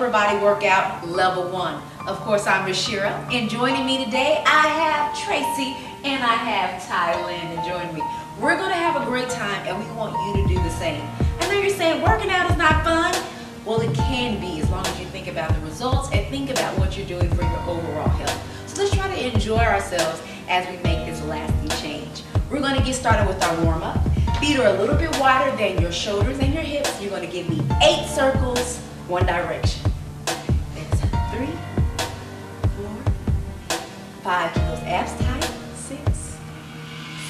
upper body workout level one. Of course, I'm Basheerah, and joining me today, I have Tracy and I have Thailand to join me. We're gonna have a great time and we want you to do the same. I know you're saying working out is not fun. Well, it can be as long as you think about the results and think about what you're doing for your overall health. So let's try to enjoy ourselves as we make this lasting change. We're gonna get started with our warm up. Feet are a little bit wider than your shoulders and your hips. You're gonna give me eight circles, one direction. Three, four, five. Keep those abs tight. Six,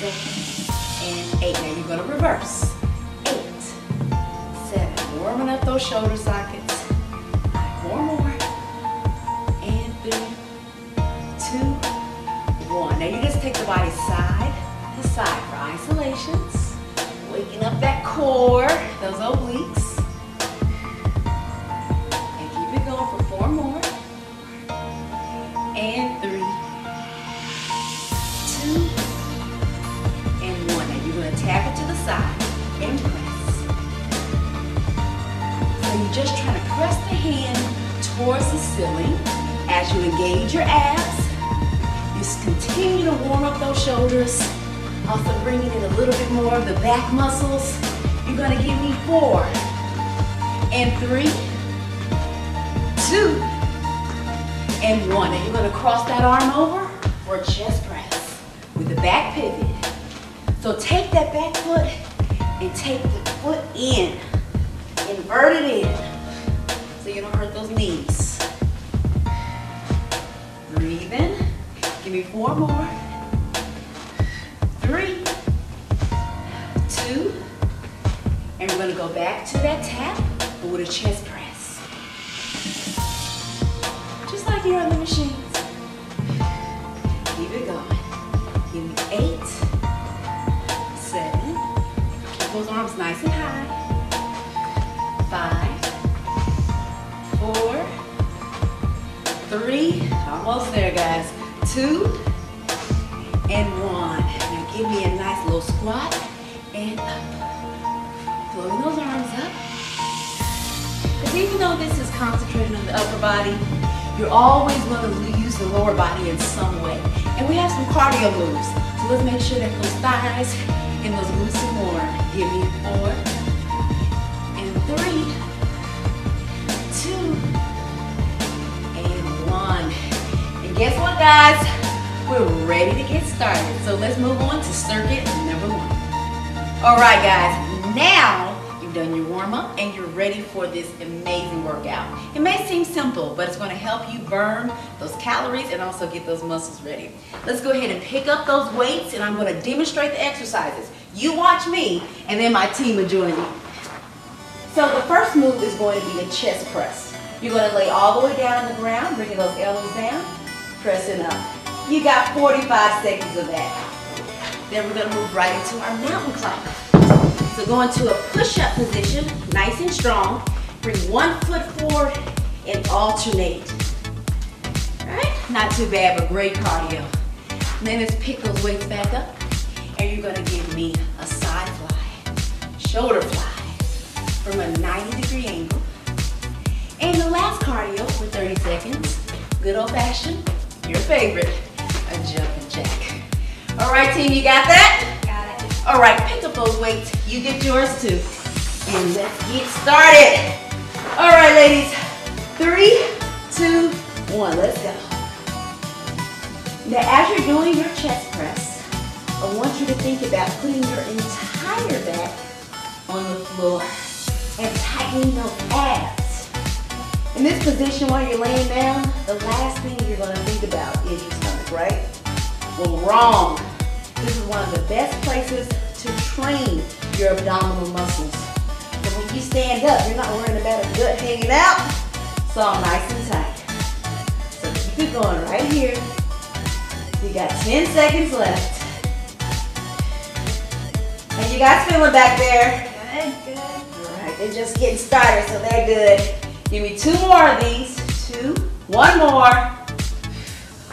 seven, and eight. Now you're gonna reverse. Eight, seven. Warming up those shoulder sockets. Four more. And three, two, one. Now you just take the body side to side for isolations. Waking up that core, those obliques. Towards the ceiling as you engage your abs. S- continue to warm up those shoulders. Also bringing in a little bit more of the back muscles. You're gonna give me four and three, two, and one. And you're gonna cross that arm over for a chest press with the back pivot. So take that back foot and take the foot in. Invert it in so you don't hurt those knees. Breathe in. Give me four more. Three, two, and we're gonna go back to that tap, but with a chest press. Just like you're on the machines. Keep it going. Give me eight, seven, keep those arms nice and high. Five, three, almost there guys, two, and one. Now give me a nice little squat and up. Floating those arms up. Because even though this is concentrated on the upper body, you're always going to use the lower body in some way. And we have some cardio moves. So let's make sure that those thighs and those glutes are warm. Give me four and three, guess what, guys? We're ready to get started. So let's move on to circuit number one. All right, guys. Now you've done your warm up and you're ready for this amazing workout. It may seem simple, but it's going to help you burn those calories and also get those muscles ready. Let's go ahead and pick up those weights and I'm going to demonstrate the exercises. You watch me and then my team will join you. So the first move is going to be a chest press. You're going to lay all the way down on the ground, bringing those elbows down, pressing up. You got 45 seconds of that. Then we're to move right into our mountain climber. So go into a push-up position, nice and strong. Bring one foot forward and alternate. All right, not too bad, but great cardio. And then let's pick those weights back up. And you're gonna give me a side fly, shoulder fly from a 90 degree angle. And the last cardio for 30 seconds, good old fashioned, your favorite, a jumping jack. All right, team, you got that? Got it. All right, pick up those weights. You get yours too. And let's get started. All right, ladies. Three, two, one. Let's go. Now, as you're doing your chest press, I want you to think about putting your entire back on the floor and tightening those abs. In this position while you're laying down, the last thing you're gonna think about is your stomach, right? Well, wrong. This is one of the best places to train your abdominal muscles. But when you stand up, you're not worrying about a gut hanging out. It's all nice and tight. So keep it going right here. You got 10 seconds left. And you guys feeling back there? Good, good. All right, they're just getting started, so they're good. Give me two more of these. Two, one more.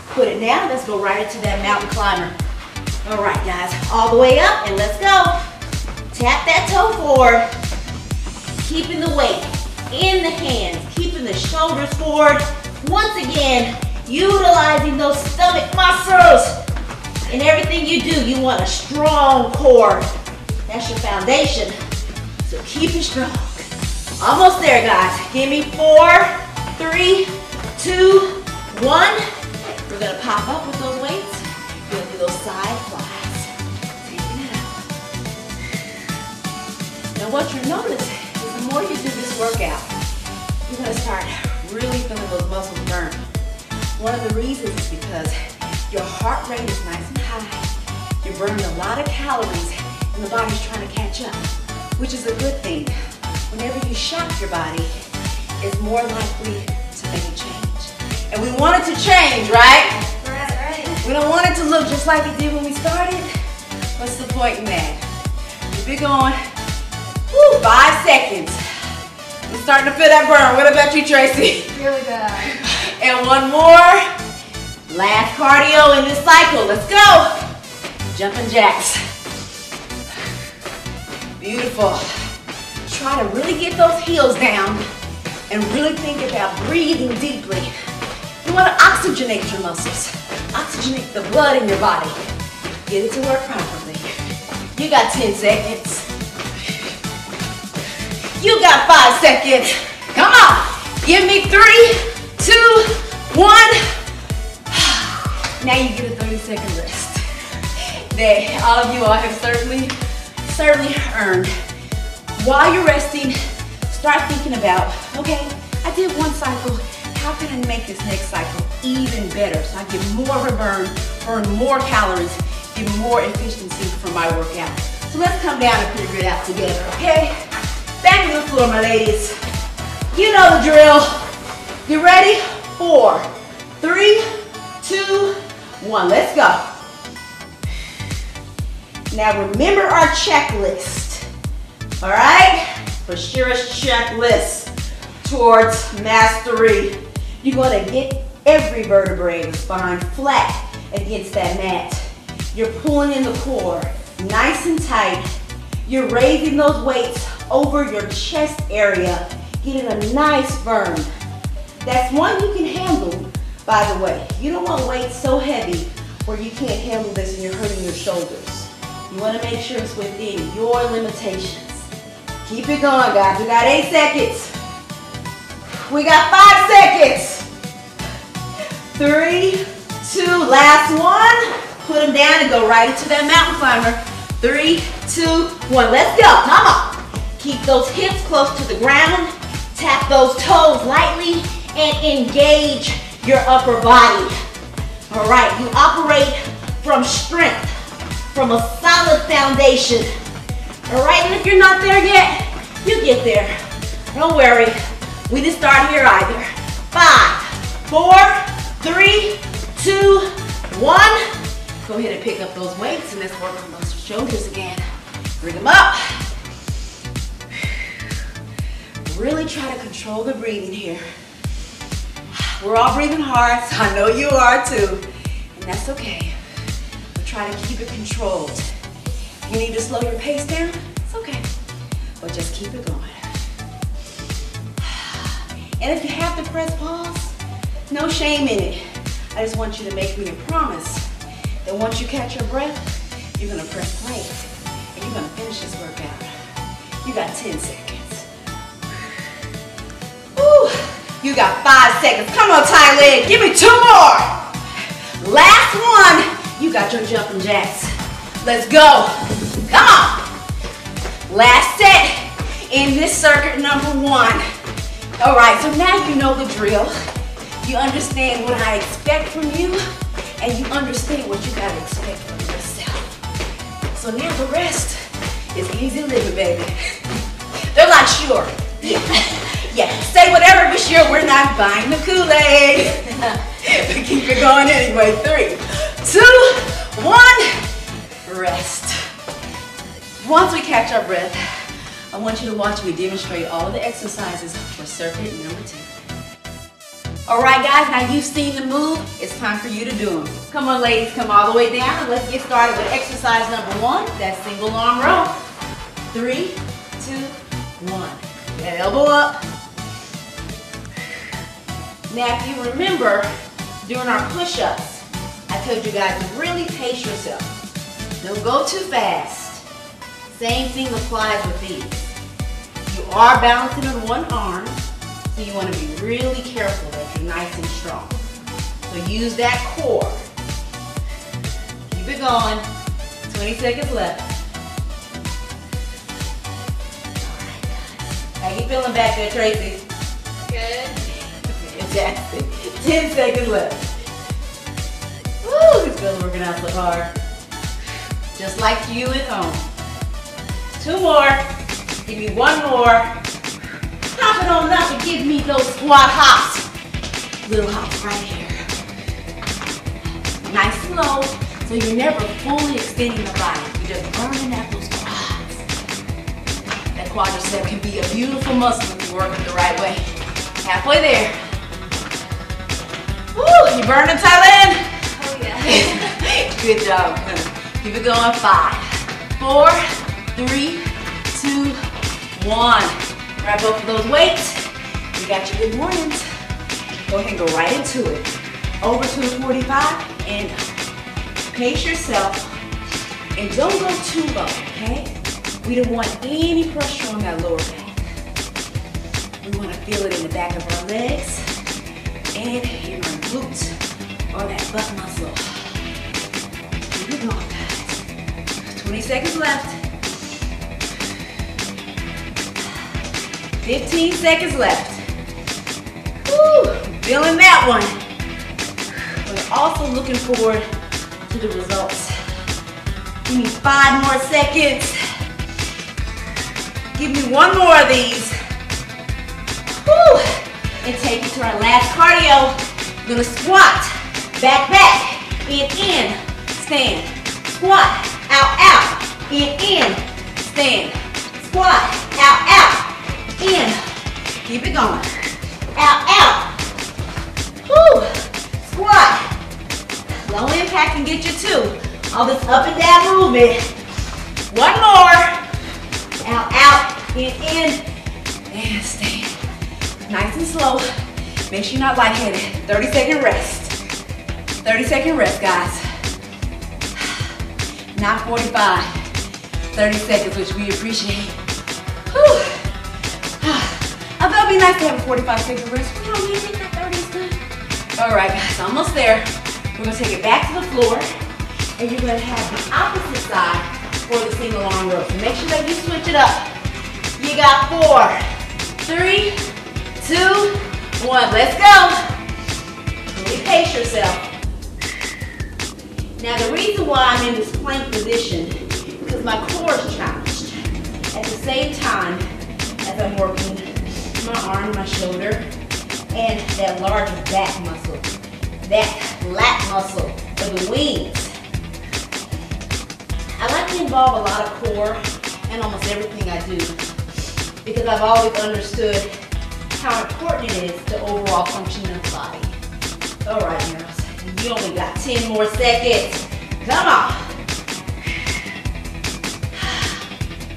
Put it down. Let's go right into that mountain climber. All right, guys, all the way up, and let's go. Tap that toe forward, keeping the weight in the hands, keeping the shoulders forward. Once again, utilizing those stomach muscles. In everything you do, you want a strong core. That's your foundation. So keep it strong. Almost there, guys. Give me four, three, two, one. We're gonna pop up with those weights. You're gonna do those side flies. Now what you're noticing is the more you do this workout, you're gonna start really feeling those muscles burn. One of the reasons is because your heart rate is nice and high. You're burning a lot of calories and the body's trying to catch up, which is a good thing. Whenever you shock your body, it's more likely to make a change. And we want it to change, right? Right, right. We don't want it to look just like it did when we started. What's the point in that? Keep it going. Woo, five seconds. I'm starting to feel that burn. What about you, Tracy? Really good. And one more. Last cardio in this cycle. Let's go. Jumping jacks. Beautiful. Try to really get those heels down and really think about breathing deeply. You want to oxygenate your muscles. Oxygenate the blood in your body. Get it to work properly. You got 10 seconds. You got five seconds. Come on. Give me three, two, one. Now you get a 30 second rest. That all of you all have certainly, certainly earned. While you're resting, start thinking about, okay, I did one cycle. How can I make this next cycle even better so I get more of a burn, burn more calories, get more efficiency from my workout. So let's come down and figure it out together, okay? Back to the floor, my ladies. You know the drill. You ready? Four, three, two, one. Let's go. Now remember our checklist. All right? Basheerah's checklist towards mastery. You're gonna get every vertebrae in the spine flat against that mat. You're pulling in the core nice and tight. You're raising those weights over your chest area, getting a nice burn. That's one you can handle, by the way. You don't want weights so heavy where you can't handle this and you're hurting your shoulders. You want to make sure it's within your limitations. Keep it going, guys. We got eight seconds. We got five seconds. Three, two, last one. Put them down and go right into that mountain climber. Three, two, one. Let's go. Come on. Keep those hips close to the ground. Tap those toes lightly and engage your upper body. All right, you operate from strength, from a solid foundation. All right, and if you're not there yet, you get there. Don't worry, we didn't start here either. Five, four, three, two, one. Go ahead and pick up those weights and let's work on those shoulders again. Bring them up. Really try to control the breathing here. We're all breathing hard, so I know you are too. And that's okay. But try to keep it controlled. You need to slow your pace down, it's okay. But just keep it going. And if you have to press pause, no shame in it. I just want you to make me a promise that once you catch your breath, you're gonna press play and you're gonna finish this workout. You got 10 seconds. Woo! You got five seconds. Come on, Thailand. Give me two more. Last one. You got your jumping jacks. Let's go. Come on. Last set in this circuit number one. All right, so now you know the drill. You understand what I expect from you, and you understand what you gotta expect from yourself. So now the rest is easy living, baby. They're like, sure. Yeah. Yeah. Say whatever, but sure, we're not buying the Kool-Aid. but keep it going anyway. Three, two, one. Rest. Once we catch our breath, I want you to watch me demonstrate all the exercises for circuit number two. All right, guys, now you've seen the move. It's time for you to do them. Come on, ladies, come all the way down let's get started with exercise number one. That single arm row. Three, two, one. Elbow up, Now, if you remember, during our push-ups, I told you guys to really pace yourself. Don't go too fast. Same thing applies with these. You are balancing on one arm, so you want to be really careful that you're nice and strong. So use that core. Keep it going. 20 seconds left. How you feeling back there, Tracy? Good. Fantastic. 10 seconds left. Woo, this girl's working out so hard. Just like you at home. Two more. Give me one more. Hop it on up and give me those squat hops. Little hops right here. Nice and low, so you're never fully extending the body. You're just burning at those quads. That quadricep can be a beautiful muscle if you work it the right way. Halfway there. Woo, you burning, Thailand? Oh yeah. Good job. Keep it going. Five, four, three, two, one. Grab both of those weights. You got your good mornings. Go ahead and go right into it. Over to the 45 and pace yourself. And don't go too low, okay? We don't want any pressure on that lower back. We want to feel it in the back of our legs and in our glutes or that butt muscle. Keep it going, guys. 20 seconds left. 15 seconds left. Woo, feeling that one. But also looking forward to the results. Give me five more seconds. Give me one more of these. Woo! And take it to our last cardio. We're gonna squat, back, back, in, in, stand. Squat, out, out, in, in, stand. Squat, out, out, in. Keep it going. Out, out. Woo! Squat. Low impact can get you too. All this up and down movement. One more. Out, out, in, in, and stand. Nice and slow. Make sure you're not lightheaded. 30 second rest. 30 second rest, guys. Not 45. 30 seconds, which we appreciate. Whew. I thought it'd be nice to have a 45 second rest. You know, you think that 30 is good? All right, guys, almost there. We're gonna take it back to the floor, and you're gonna have the opposite side for the single arm row. So make sure that you switch it up. You got four, three, two, one. Let's go. Really pace yourself. Now the reason why I'm in this plank position is because my core is challenged. At the same time as I'm working my arm, my shoulder, and that large back muscle, that lat muscle of the wings. I like to involve a lot of core in almost everything I do because I've always understood how important it is to overall functioning of the body. All right, girls, you only got 10 more seconds. Come on.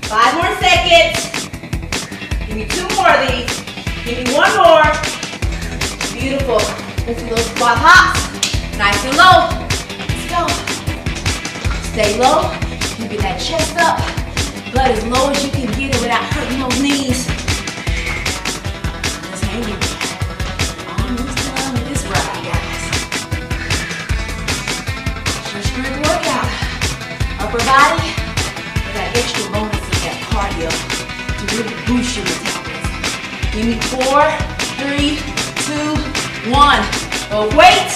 Five more seconds. Give me two more of these. Give me one more. Beautiful. Let's do those squat hops. Nice and low. Let's go. Stay low. Keeping that chest up. But as low as you can get it without hurting those knees. Just hanging. Almost done with this ride, guys. Your strength workout. Upper body. We got extra bonus of that cardio to really boost your metabolism. Give me four, three, two, one. Oh, wait.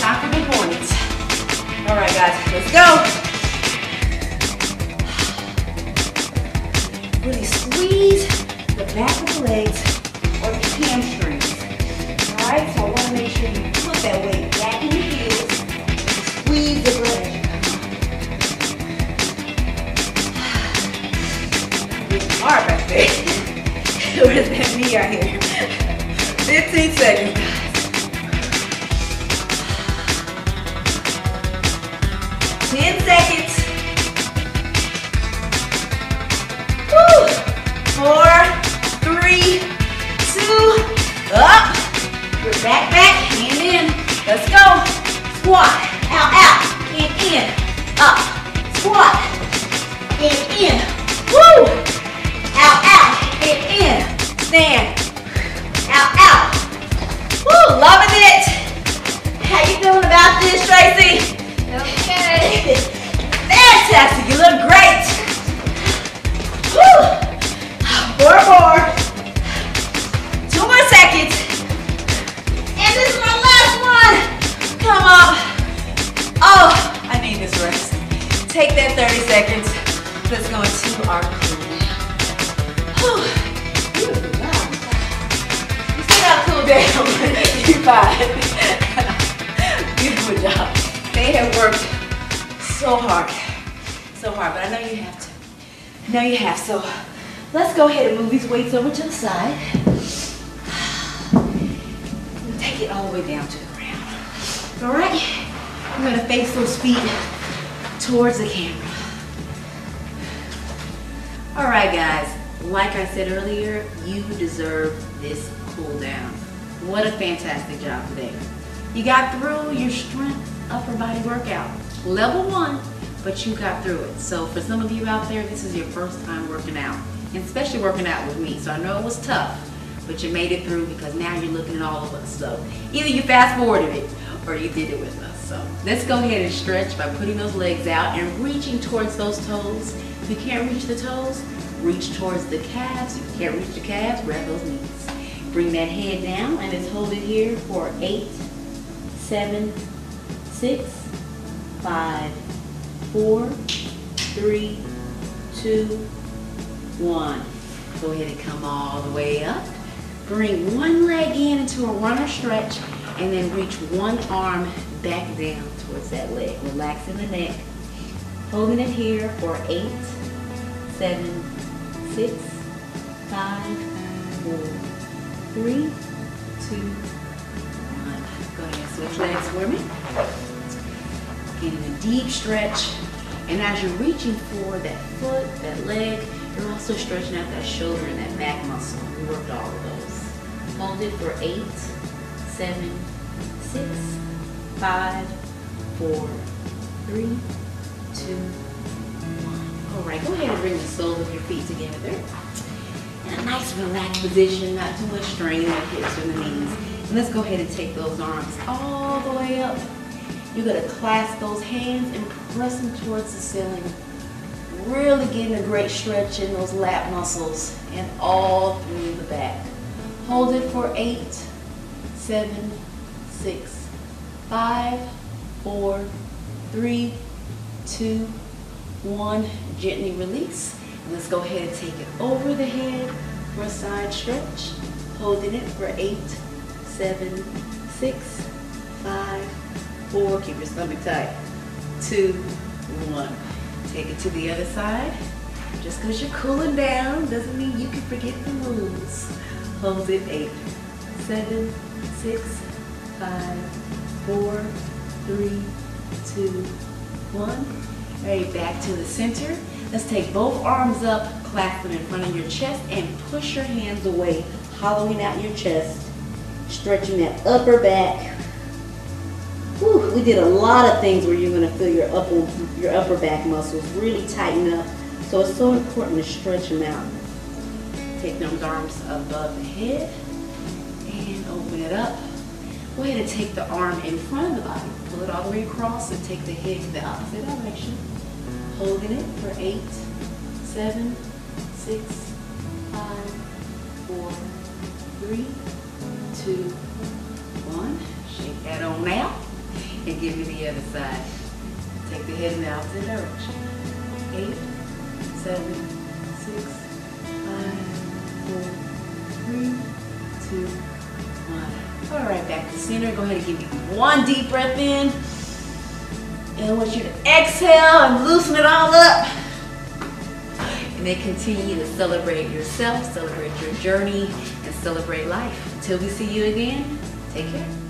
Time for good mornings. All right, guys, let's go. Really squeeze the back of the legs or the hamstrings. All right, so I want to make sure you put that weight back in your heels and squeeze the Really hard back there. It would have been out here. 15 seconds, 10 seconds. Woo! Four, three, two, up. Your back, back, and in. Let's go. Squat, out, out, In, in. Up, squat, In, in. Woo! Out, out it in, stand, out, out. Woo, loving it. How you feeling about this, Tracy? Weights over to the side. Take it all the way down to the ground. All right? I'm gonna face those feet towards the camera. All right, guys. Like I said earlier, you deserve this cool down. What a fantastic job today. You got through your strength upper body workout. Level one, but you got through it. So for some of you out there, this is your first time working out, especially working out with me. So I know it was tough, but you made it through because now you're looking at all of us. So either you fast forwarded it or you did it with us. So let's go ahead and stretch by putting those legs out and reaching towards those toes. If you can't reach the toes, reach towards the calves. If you can't reach the calves, grab those knees. Bring that head down and let's hold it here for eight, seven, six, five, four, three, two, one. Go ahead and come all the way up. Bring one leg in into a runner stretch and then reach one arm back down towards that leg. Relaxing the neck. Holding it here for eight, seven, six, five, four, three, two, one. Go ahead, switch legs for me. Getting a deep stretch. And as you're reaching for that foot, that leg, you're also stretching out that shoulder and that back muscle. We worked all of those. Hold it for eight, seven, six, five, four, three, two, one. All right, go ahead and bring the soles of your feet together. In a nice relaxed position, not too much strain on the hips or the knees. And let's go ahead and take those arms all the way up. You're gonna clasp those hands and press them towards the ceiling. Really getting a great stretch in those lat muscles and all through the back. Hold it for eight, seven, six, five, four, three, two, one. Gently release. And let's go ahead and take it over the head for a side stretch. Holding it for eight, seven, six, five, four. Keep your stomach tight. Two, one. Take it to the other side. Just because you're cooling down doesn't mean you can forget the moves. Hold it eight, seven, six, five, four, three, two, one. All right, back to the center. Let's take both arms up, clasp them in front of your chest, and push your hands away, hollowing out your chest, stretching that upper back. Whew, we did a lot of things where you're gonna feel your upper, your upper back muscles really tighten up. So it's so important to stretch them out. Take those arms above the head and open it up. Go ahead and take the arm in front of the body. Pull it all the way across and take the head to the opposite direction. Holding it for eight, seven, six, five, four, three, two, one. Shake that on out and give me the other side. Take the head in the opposite direction. Eight, seven, six, five, four, three, two, one. All right, back to center. Go ahead and give me one deep breath in. And I want you to exhale and loosen it all up. And then continue to celebrate yourself, celebrate your journey, and celebrate life. Until we see you again, take care.